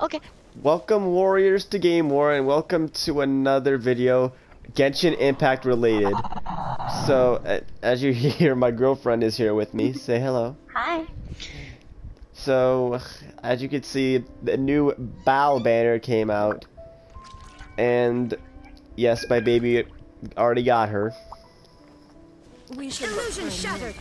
Okay. Welcome Warriors to Game War and welcome to another video Genshin Impact related. So, uh, as you hear, my girlfriend is here with me. Say hello. Hi. So, as you can see, the new Baal banner came out. And, yes, my baby already got her. We should Illusion shattered.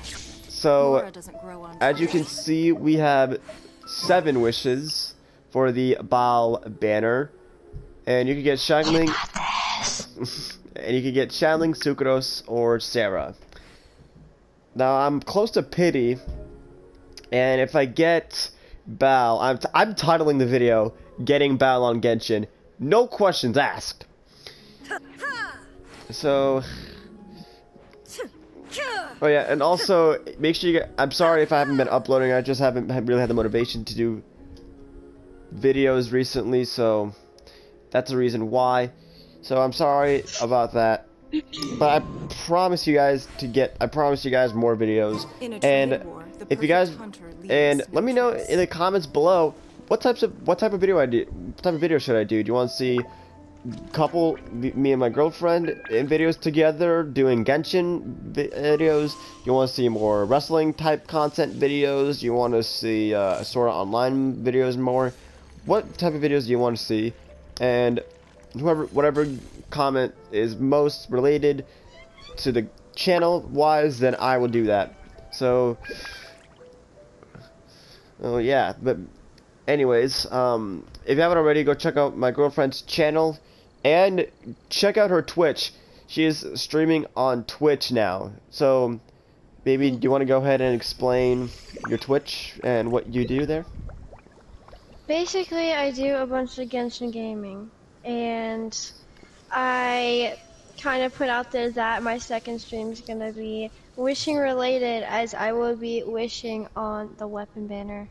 So, Laura doesn't grow on as you can see, we have seven wishes for the Baal banner. And you can get Xiangling. and you can get Xiangling, Sucrose, or Sara. Now, I'm close to Pity. And if I get Baal, I'm, t- I'm titling the video Getting Baal on Genshin. No questions asked. So, Oh yeah, and also make sure you get. I'm sorry if I haven't been uploading. I just haven't really had the motivation to do videos recently, so that's the reason why. So I'm sorry about that. But I promise you guys to get. I promise you guys more videos. And war, if you guys perfect hunter leaves and let me know in the comments below what types of what type of video I do. What type of video should I do? Do you want to see couple me and my girlfriend in videos together doing Genshin vi- videos? You want to see more wrestling type content videos? You want to see uh, sort of online videos more? What type of videos do you want to see? And whoever, whatever comment is most related to the channel wise, then I will do that. So, oh yeah, but anyways, um, if you haven't already, go check out my girlfriend's channel and check out her Twitch. She is streaming on Twitch now. So, maybe you want to go ahead and explain your Twitch and what you do there? Basically, I do a bunch of Genshin gaming, and I kind of put out there that my second stream is gonna be wishing related, as I will be wishing on the weapon banner.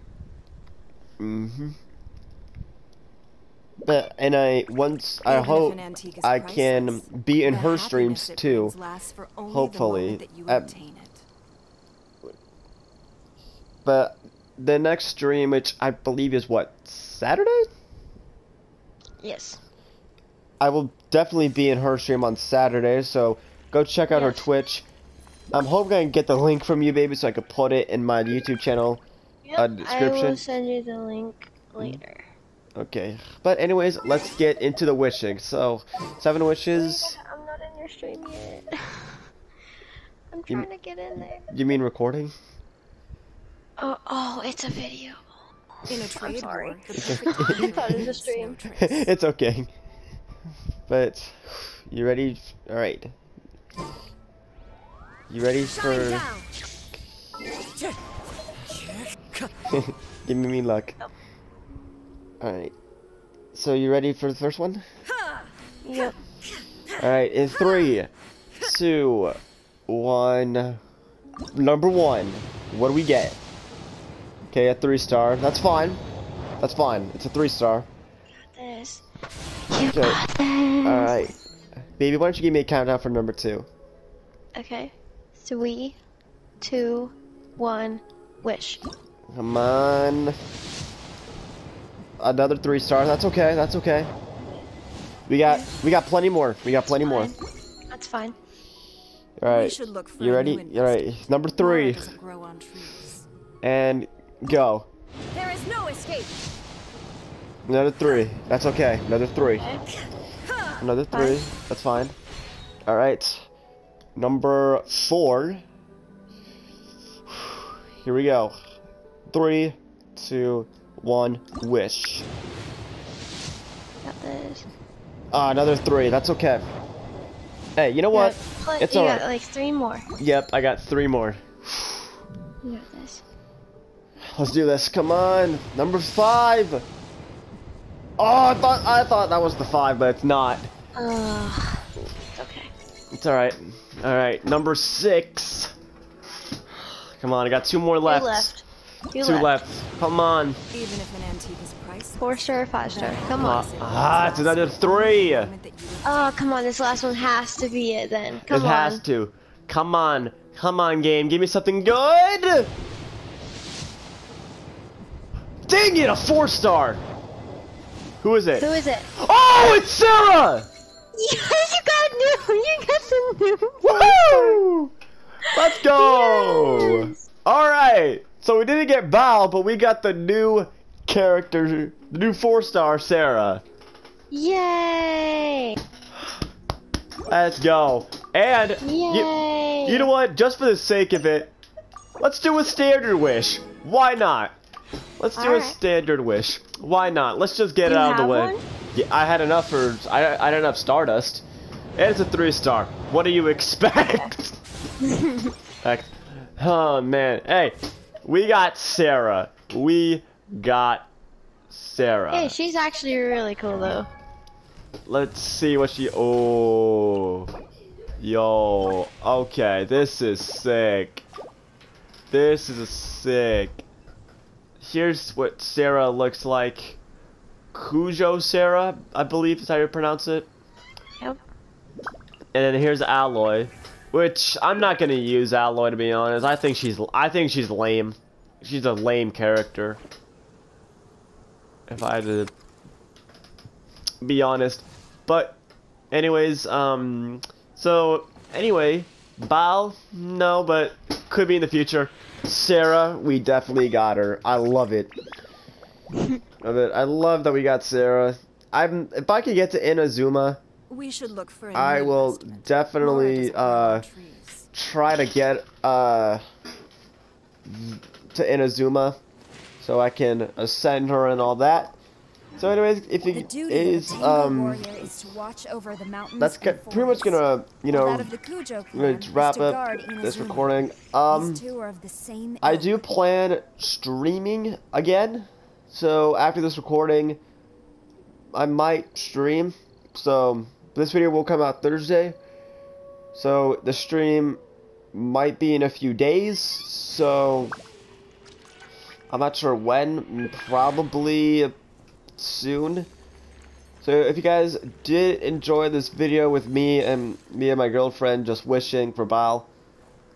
Mm-hmm. But and I once I Even hope an antique is I can be in the her streams too. brings lasts for only the hopefully, that you at- obtain it. But the next stream, which I believe is what Saturday, Yes. I will definitely be in her stream on Saturday. So go check out her Twitch. I'm hoping I can get the link from you, baby, so I could put it in my YouTube channel. Yep. Uh, I description? will send you the link later. Okay. But anyways, let's get into the wishing. So, seven wishes. I'm not in your stream yet. I'm You- trying to get in there. You mean recording? Oh, oh, it's a video. In a trade sorry. war, the perfect I thought it was a stream. it's okay. But you ready? All right. You ready for? Give me me luck. All right. So you ready for the first one? Yep. All right. In three, two, one. Number one. What do we get? Okay, a three star. That's fine. That's fine. It's a three star. This. You Okay. got this. All right. Baby, why don't you give me a countdown for number two? Okay. Three, two, one, wish. Come on. Another three star. That's okay. That's okay. We got we got plenty more. We got plenty more. That's fine. All right. should look for you a ready? new All right. Number three doesn't grow on trees. and go. There is no escape. Another three. That's okay. Another three. Another three. That's fine. All right. Number four. Here we go. Three, two, one. Wish. Got this. Ah, another three. That's okay. Hey, you know what? You got pl- It's you alright. got like three more. Yep, I got three more. You got this. Let's do this. Come on. Number five. Oh, I thought I thought that was the five, but it's not. Uh, it's okay. It's all right. All right. Number six. Come on, I got two more left. You left. You Two left. left. Come on. Even if an antique is priced. Four star or five star. Come Ah, on. ah, it's another three. It moment that you Oh, come on. This last one has to be it then. Come on. has to. Come on. Come on, game. Give me something good. Dang it, a four star. Who is it? Who is it? Oh, it's Sara! Yes, you got new. You got some new. Woo! Let's go! Yes. Alright, so we didn't get Baal, but we got the new character, the new four star Sara. Yay! Let's go. And, you, you know what? Just for the sake of it, let's do a standard wish. Why not? Let's do a Alright. standard wish. Why not? Let's just get it out of the way. one? Yeah, I had enough for I, I had enough Stardust. And it's a three star. What do you expect? Oh man. Hey, we got Sara. We got Sara. Hey, she's actually really cool though. Let's see what she. Oh, yo. Okay, this is sick. This is sick. Here's what Sara looks like. Kujou Sara, I believe is how you pronounce it. Yep. And then here's Aloy, which I'm not gonna use Aloy to be honest. I think she's I think she's lame. She's a lame character. If I had to be honest. But anyways, um so anyway, Baal, no, but could be in the future. Sara, we definitely got her. I love it. love it. I love that we got Sara. I'm if I could get to Inazuma, We should look for I will investment. definitely Laura doesn't grow on uh try to get uh to Inazuma so I can ascend her and all that. So anyways, if The you duty is of a Tengu um is to watch over the that's pretty much gonna you know that of the Kujou I'm clan gonna wrap up this recording. Um These two are of the same I do plan streaming again. So after this recording I might stream. So this video will come out Thursday. So the stream might be in a few days. So I'm not sure when. Probably soon. So if you guys did enjoy this video with me and me and my girlfriend just wishing for Baal,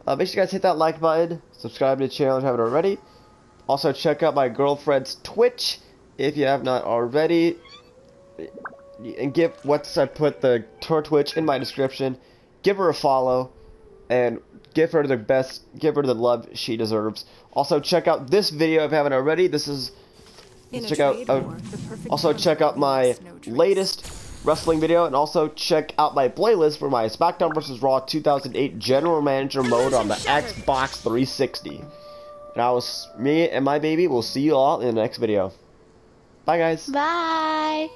uh, make sure you guys hit that like button, subscribe to the channel if you haven't already. Also check out my girlfriend's Twitch if you have not already. And give what's I put the her Twitch in my description. Give her a follow and give her the best give her the love she deserves. Also check out this video if you haven't already. This is check out trade uh, war, the perfect also check out my no latest wrestling video and also check out my playlist for my SmackDown vs. Raw 2008 General Manager mode on the Xbox 360. And I was me and my baby We'll see you all in the next video. Bye guys. Bye.